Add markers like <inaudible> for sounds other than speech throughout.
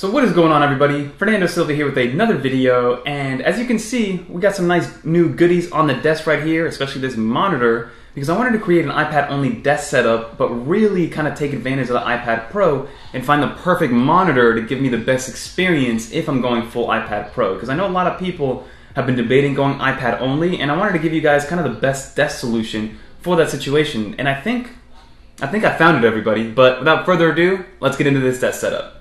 So what is going on everybody? Fernando Silva here with another video and as you can see we got some nice new goodies on the desk right here, especially this monitor because I wanted to create an iPad only desk setup but really kind of take advantage of the iPad Pro and find the perfect monitor to give me the best experience if I'm going full iPad Pro because I know a lot of people have been debating going iPad only and I wanted to give you guys kind of the best desk solution for that situation and I think I think I found it everybody but without further ado let's get into this desk setup.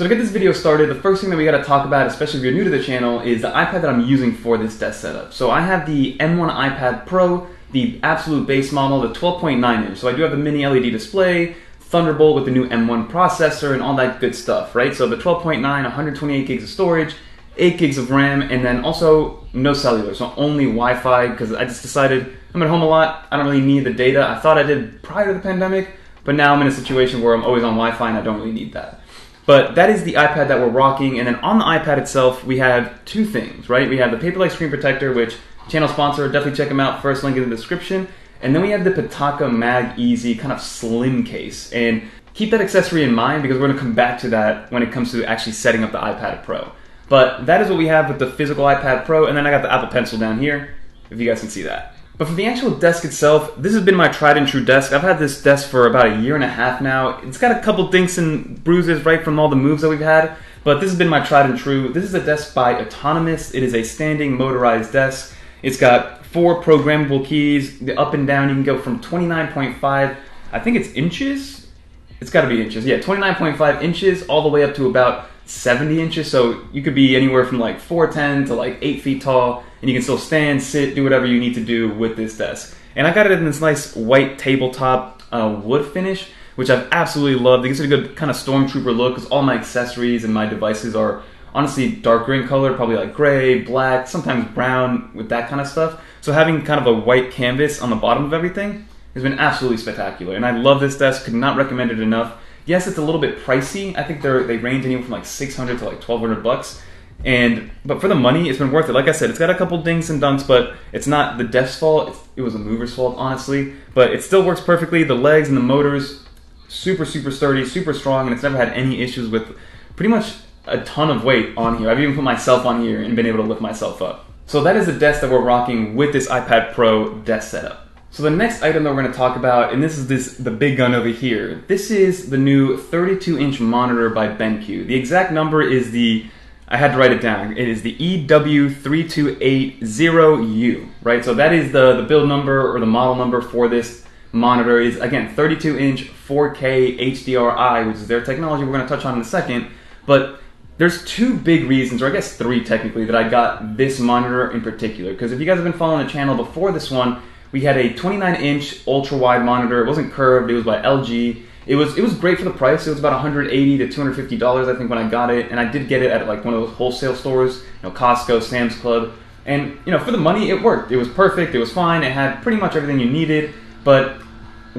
So to get this video started, the first thing that we gotta talk about, especially if you're new to the channel, is the iPad that I'm using for this desk setup. So I have the M1 iPad Pro, the absolute base model, the 12.9 inch. So I do have the mini LED display, Thunderbolt with the new M1 processor, and all that good stuff, right? So the 12.9, 128 gigs of storage, 8 gigs of RAM, and then also no cellular, so only Wi-Fi, because I just decided I'm at home a lot, I don't really need the data. I thought I did prior to the pandemic, but now I'm in a situation where I'm always on Wi-Fi and I don't really need that. But that is the iPad that we're rocking. And then on the iPad itself, we have two things, right? We have the Paperlike screen protector, which channel sponsor, definitely check them out. First link in the description. And then we have the Pitaka MagEZ kind of slim case. And keep that accessory in mind because we're to come back to that when it comes to actually setting up the iPad Pro. But that is what we have with the physical iPad Pro. And then I got the Apple Pencil down here, if you guys can see that. But for the actual desk itself, this has been my tried and true desk. I've had this desk for about a year and a half now. It's got a couple dinks and bruises right from all the moves that we've had, but this has been my tried and true. This is a desk by Autonomous. It is a standing motorized desk. It's got four programmable keys. The up and down, you can go from 29.5, I think it's inches. It's got to be inches. Yeah, 29.5 inches all the way up to about 70 inches. So you could be anywhere from like 4'10 to like 8 feet tall, and you can still stand, sit, do whatever you need to do with this desk. And I got it in this nice white tabletop uh, wood finish, which I've absolutely loved. It gives it a good kind of stormtrooper look because all my accessories and my devices are honestly dark green color, probably like gray, black, sometimes brown with that kind of stuff. So having kind of a white canvas on the bottom of everything has been absolutely spectacular. And I love this desk, could not recommend it enough. Yes, it's a little bit pricey. I think they they range anywhere from like 600 to like 1200 bucks. And but for the money, it's been worth it. Like I said, it's got a couple dings and dunks, but it's not the desk's fault. It's, it was a mover's fault, honestly. But it still works perfectly. The legs and the motors, super super sturdy, super strong, and it's never had any issues with pretty much a ton of weight on here. I've even put myself on here and been able to lift myself up. So that is the desk that we're rocking with this iPad Pro desk setup. So the next item that we're going to talk about, and this is this the big gun over here. This is the new 32-inch monitor by BenQ. The exact number is the I had to write it down. It is the EW3280U, right? So that is the the build number or the model number for this monitor. Is again 32-inch 4K HDRI, which is their technology. We're going to touch on in a second, but there's two big reasons, or I guess three technically, that I got this monitor in particular. Because if you guys have been following the channel before this one, we had a 29 inch ultra wide monitor. It wasn't curved. It was by LG. It was it was great for the price. It was about 180 to 250 dollars, I think, when I got it, and I did get it at like one of those wholesale stores, you know, Costco, Sam's Club, and you know, for the money, it worked. It was perfect. It was fine. It had pretty much everything you needed, but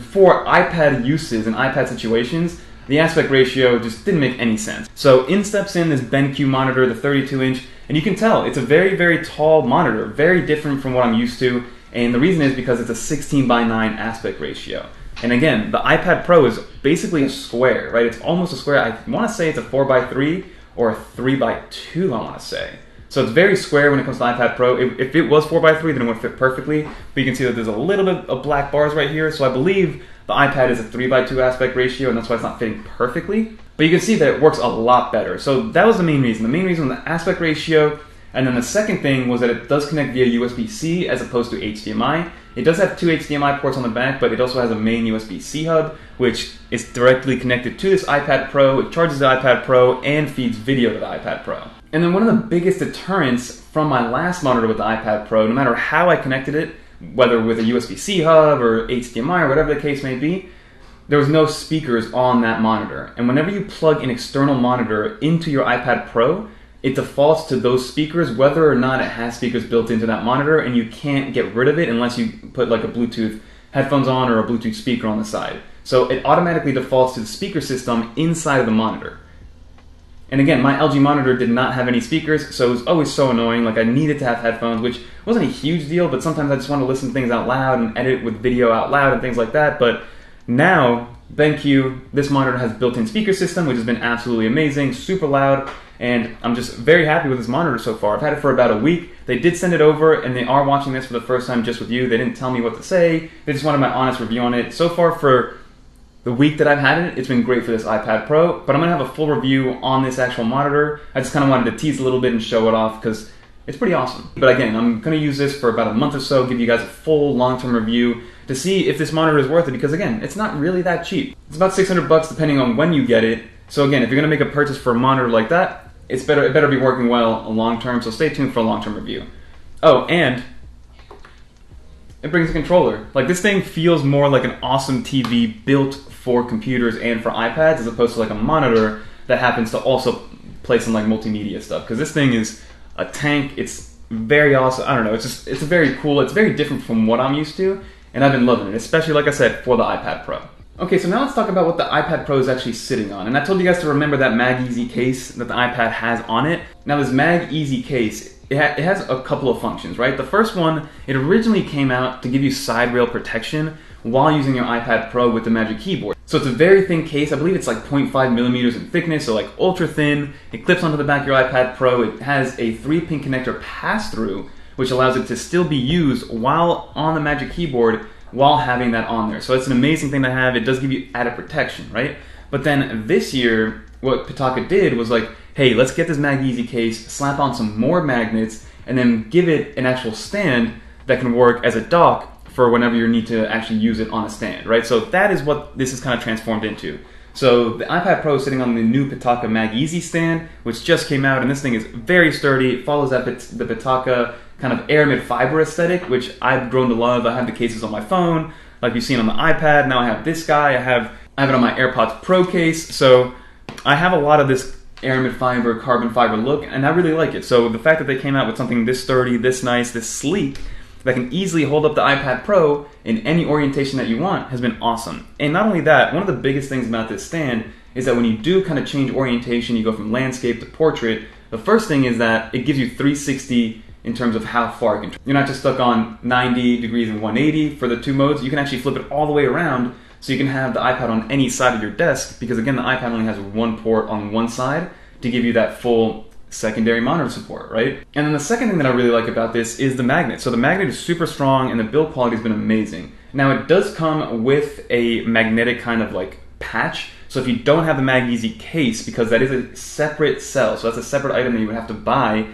for iPad uses and iPad situations, the aspect ratio just didn't make any sense. So in steps in this BenQ monitor, the 32 inch, and you can tell it's a very, very tall monitor, very different from what I'm used to. And the reason is because it's a 16 by 9 aspect ratio. And again, the iPad Pro is basically a square, right? It's almost a square. I want to say it's a 4 by 3 or a 3 by 2, I want to say. So it's very square when it comes to iPad Pro. If, if it was 4 by 3 then it would fit perfectly. But you can see that there's a little bit of black bars right here. So I believe the iPad is a 3 by 2 aspect ratio, and that's why it's not fitting perfectly. But you can see that it works a lot better. So that was the main reason. The main reason was the aspect ratio and then the second thing was that it does connect via USB-C as opposed to HDMI. It does have two HDMI ports on the back, but it also has a main USB-C hub, which is directly connected to this iPad Pro. It charges the iPad Pro and feeds video to the iPad Pro. And then one of the biggest deterrents from my last monitor with the iPad Pro, no matter how I connected it, whether with a USB-C hub or HDMI or whatever the case may be, there was no speakers on that monitor. And whenever you plug an external monitor into your iPad Pro, it defaults to those speakers whether or not it has speakers built into that monitor and you can't get rid of it unless you put like a Bluetooth headphones on or a Bluetooth speaker on the side. So it automatically defaults to the speaker system inside of the monitor. And again, my LG monitor did not have any speakers, so it was always so annoying. Like I needed to have headphones, which wasn't a huge deal, but sometimes I just want to listen to things out loud and edit with video out loud and things like that. But now, BenQ, this monitor has built-in speaker system, which has been absolutely amazing, super loud, and I'm just very happy with this monitor so far. I've had it for about a week. They did send it over, and they are watching this for the first time just with you. They didn't tell me what to say. They just wanted my honest review on it. So far, for the week that I've had it, it's been great for this iPad Pro, but I'm gonna have a full review on this actual monitor. I just kind of wanted to tease a little bit and show it off because it's pretty awesome. But again, I'm gonna use this for about a month or so, give you guys a full long-term review to see if this monitor is worth it because again, it's not really that cheap. It's about 600 bucks depending on when you get it. So again, if you're gonna make a purchase for a monitor like that, it's better it better be working well long term, so stay tuned for a long-term review. Oh, and it brings a controller. Like this thing feels more like an awesome TV built for computers and for iPads as opposed to like a monitor that happens to also play some like multimedia stuff. Because this thing is a tank. It's very awesome. I don't know. It's just it's very cool. It's very different from what I'm used to, and I've been loving it, especially like I said for the iPad Pro. Okay, so now let's talk about what the iPad Pro is actually sitting on. And I told you guys to remember that MagEZ case that the iPad has on it. Now this MagEZ case, it, ha- it, has a couple of functions, right? The first one, it originally came out to give you side rail protection while using your iPad Pro with the Magic Keyboard. So it's a very thin case. I believe it's like 0.5 millimeters in thickness, so like ultra thin. It clips onto the back of your iPad Pro. It has a three pin connector pass through, which allows it to still be used while on the Magic Keyboard while having that on there. So it's an amazing thing to have. It does give you added protection, right? But then this year, what Pitaka did was like, hey, let's get this MagEZ case, slap on some more magnets, and then give it an actual stand that can work as a dock for whenever you need to actually use it on a stand, right? So that is what this is kind of transformed into. So the iPad Pro is sitting on the new Pitaka MagEZ stand, which just came out, and this thing is very sturdy. It follows that the Pitaka kind of aramid fiber aesthetic, which I've grown to love. I have the cases on my phone, like you've seen on the iPad. Now I have this guy. I have I have it on my AirPods Pro case. So I have a lot of this aramid fiber, carbon fiber look, and I really like it. So the fact that they came out with something this sturdy, this nice, this sleek, that can easily hold up the iPad Pro in any orientation that you want has been awesome. And not only that, one of the biggest things about this stand is that when you do kind of change orientation, you go from landscape to portrait, the first thing is that it gives you 360 in terms of how far you can. You're not just stuck on 90 degrees and 180 for the two modes. You can actually flip it all the way around so you can have the iPad on any side of your desk because again, the iPad only has one port on one side to give you that full secondary monitor support, right? And then the second thing that I really like about this is the magnet. So the magnet is super strong and the build quality has been amazing. Now it does come with a magnetic kind of like patch. So if you don't have the MagEZ case, because that is a separate cell, so that's a separate item that you would have to buy,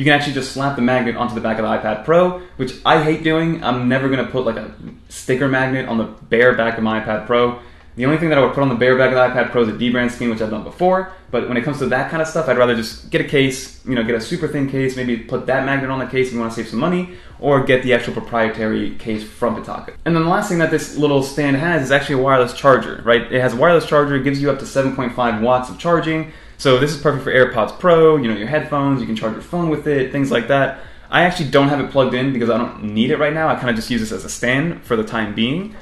you can actually just slap the magnet onto the back of the iPad Pro, which I hate doing. I'm never gonna put like a sticker magnet on the bare back of my iPad Pro the only thing that I would put on the bare back of the iPad Pro is a dbrand screen, which I've done before. But when it comes to that kind of stuff, I'd rather just get a case, you know, get a super thin case, maybe put that magnet on the case if you want to save some money, or get the actual proprietary case from Pitaka. And then the last thing that this little stand has is actually a wireless charger, right? It has a wireless charger, it gives you up to 7.5 watts of charging. So this is perfect for AirPods Pro, you know, your headphones, you can charge your phone with it, things like that. I actually don't have it plugged in because I don't need it right now. I kind of just use this as a stand for the time being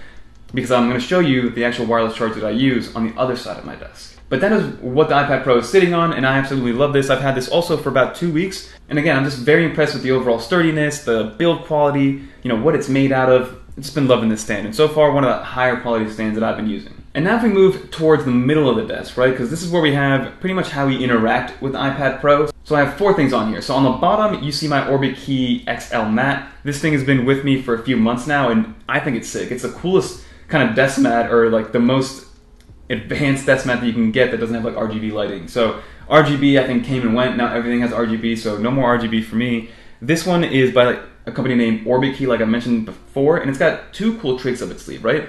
because I'm going to show you the actual wireless charger that I use on the other side of my desk. But that is what the iPad Pro is sitting on, and I absolutely love this. I've had this also for about two weeks, and again, I'm just very impressed with the overall sturdiness, the build quality, you know, what it's made out of. Just been loving this stand, and so far, one of the higher quality stands that I've been using. And now if we move towards the middle of the desk, right, because this is where we have pretty much how we interact with iPad Pro. So I have four things on here. So on the bottom, you see my Orbitkey XL mat. This thing has been with me for a few months now, and I think it's sick. It's the coolest kind of desk mat or like the most advanced desk mat that you can get that doesn't have like RGB lighting. So RGB I think came and went. Now everything has RGB, so no more RGB for me. This one is by like a company named Orbitkey, like I mentioned before, and it's got two cool tricks up its sleeve, right?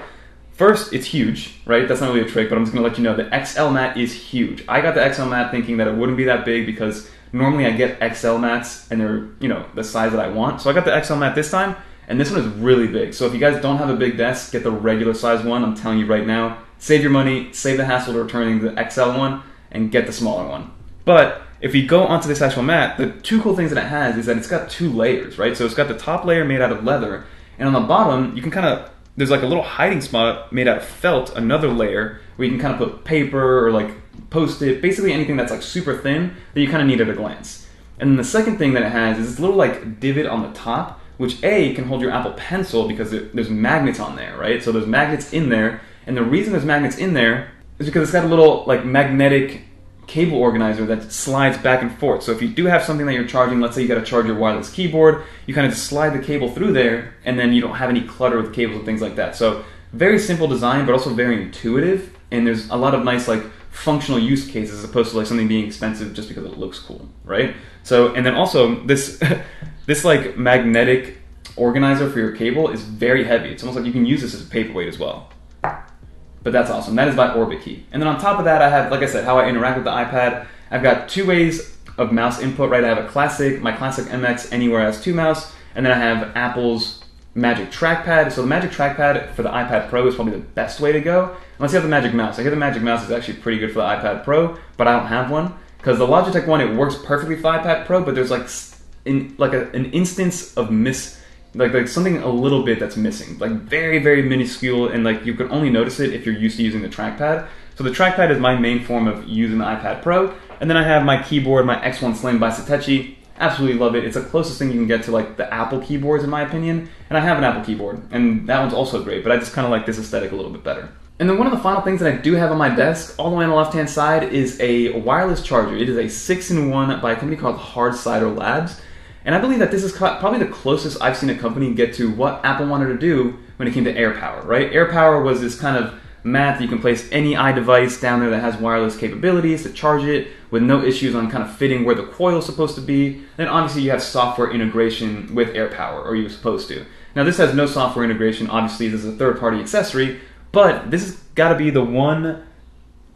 First, it's huge, right? That's not really a trick, but I'm just gonna let you know the XL mat is huge. I got the XL mat thinking that it wouldn't be that big because normally I get XL mats and they're, you know, the size that I want. So I got the XL mat this time and this one is really big. So if you guys don't have a big desk, get the regular size one. I'm telling you right now, save your money, save the hassle of returning the XL one, and get the smaller one. But if we go onto this actual mat, the two cool things that it has is that it's got two layers, right? So it's got the top layer made out of leather, and on the bottom, you can kind of there's like a little hiding spot made out of felt, another layer where you can kind of put paper or like post-it, basically anything that's like super thin that you kind of need at a glance. And then the second thing that it has is this little like divot on the top, which A can hold your Apple Pencil because there's magnets on there, right? So there's magnets in there, and the reason there's magnets in there is because it's got a little like magnetic cable organizer that slides back and forth. So if you do have something that you're charging, let's say you got to charge your wireless keyboard, you kind of just slide the cable through there, and then you don't have any clutter with cables and things like that. So very simple design, but also very intuitive, and there's a lot of nice like functional use cases as opposed to like something being expensive just because it looks cool, right? So and then also this <laughs> this like magnetic organizer for your cable is very heavy. It's almost like you can use this as a paperweight as well. But that's awesome. That is by Orbitkey. And then on top of that, I have, like I said, how I interact with the iPad. I've got two ways of mouse input, right? I have a classic, my classic MX Anywhere S2 mouse, and then I have Apple's Magic Trackpad. So the Magic Trackpad for the iPad Pro is probably the best way to go. Unless you have the Magic Mouse. I hear the Magic Mouse is actually pretty good for the iPad Pro, but I don't have one because the Logitech one it works perfectly for iPad Pro, but there's like in like a, an instance of miss like like something a little bit that's missing, like very very minuscule, and like you can only notice it if you're used to using the trackpad. So the trackpad is my main form of using the iPad Pro, and then I have my keyboard, my X1 Slim by Satechi. Absolutely love it. It's the closest thing you can get to like the Apple keyboards in my opinion, and I have an Apple keyboard, and that one's also great. But I just kind of like this aesthetic a little bit better. And then one of the final things that I do have on my desk, all the way on the left hand side, is a wireless charger. It is a six in one by a company called Hard Cider Labs. And I believe that this is probably the closest I've seen a company get to what Apple wanted to do when it came to AirPower, right? AirPower was this kind of mat that you can place any iDevice down there that has wireless capabilities to charge it with no issues on kind of fitting where the coil is supposed to be. Then obviously you have software integration with AirPower, or you're supposed to. Now this has no software integration. Obviously this is a third-party accessory, but this has got to be the one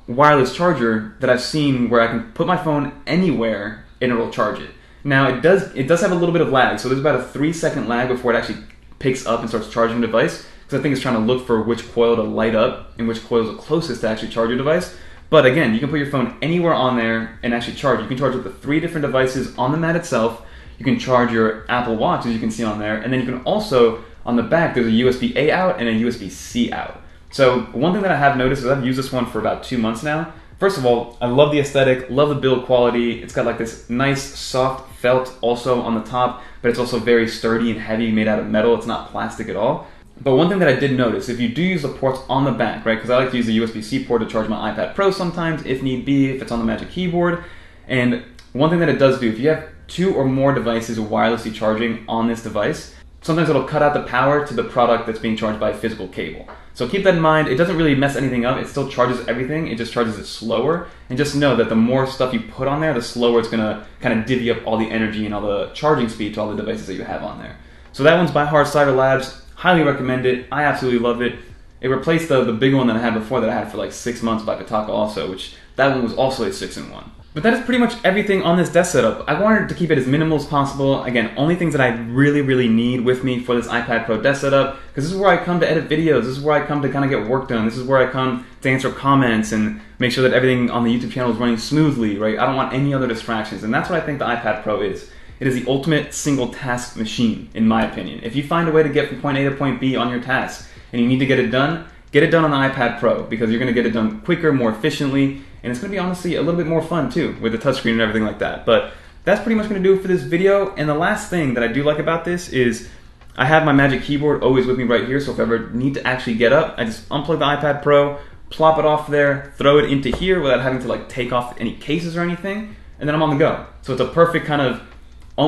wireless charger that I've seen where I can put my phone anywhere and it'll charge it. Now it does it does have a little bit of lag, so there's about a three second lag before it actually picks up and starts charging the device. Because I think it's trying to look for which coil to light up and which coil is the closest to actually charge your device. But again, you can put your phone anywhere on there and actually charge. You can charge with the three different devices on the mat itself. You can charge your Apple Watch, as you can see on there, and then you can also on the back there's a USB A out and a USB C out. So one thing that I have noticed is I've used this one for about two months now. First of all, I love the aesthetic, love the build quality. It's got like this nice soft felt also on the top, but it's also very sturdy and heavy, made out of metal. It's not plastic at all. But one thing that I did notice, if you do use the ports on the back, right, because I like to use the USB-C port to charge my iPad Pro sometimes, if need be, if it's on the Magic Keyboard. And one thing that it does do, if you have two or more devices wirelessly charging on this device, sometimes it'll cut out the power to the product that's being charged by a physical cable. So keep that in mind. It doesn't really mess anything up. It still charges everything. It just charges it slower. And just know that the more stuff you put on there, the slower it's going to kind of divvy up all the energy and all the charging speed to all the devices that you have on there. So that one's by Hard Cider Labs. Highly recommend it. I absolutely love it. It replaced the, the big one that I had before that I had for like six months by Pitaka also, which that one was also a six in one. But that is pretty much everything on this desk setup. I wanted to keep it as minimal as possible. Again, only things that I really, really need with me for this iPad Pro desk setup, because this is where I come to edit videos. This is where I come to kind of get work done. This is where I come to answer comments and make sure that everything on the YouTube channel is running smoothly, right? I don't want any other distractions, and that's what I think the iPad Pro is. It is the ultimate single task machine, in my opinion. If you find a way to get from point A to point B on your task, and you need to get it done, get it done on the iPad Pro, because you're gonna get it done quicker, more efficiently, and it's going to be honestly a little bit more fun too with the touchscreen and everything like that. But that's pretty much going to do it for this video. And the last thing that I do like about this is I have my Magic Keyboard always with me right here, so if I ever need to actually get up, I just unplug the iPad Pro, plop it off there, throw it into here without having to like take off any cases or anything, and then I'm on the go. So it's a perfect kind of,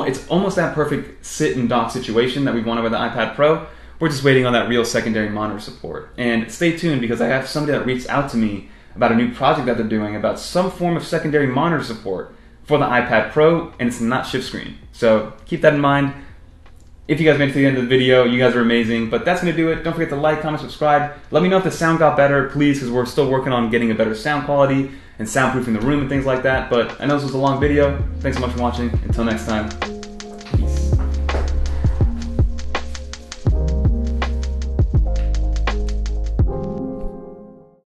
it's almost that perfect sit and dock situation that we wanted with the iPad Pro. We're just waiting on that real secondary monitor support. And stay tuned because I have somebody that reached out to me about a new project that they're doing about some form of secondary monitor support for the iPad Pro, and it's not shift screen. So keep that in mind. If you guys made it to the end of the video, you guys are amazing. But that's to do it. Don't forget to like, comment, subscribe. Let me know if the sound got better, please, because we're still working on getting a better sound quality and soundproofing the room and things like that. But I know this was a long video. Thanks so much for watching. Until next time,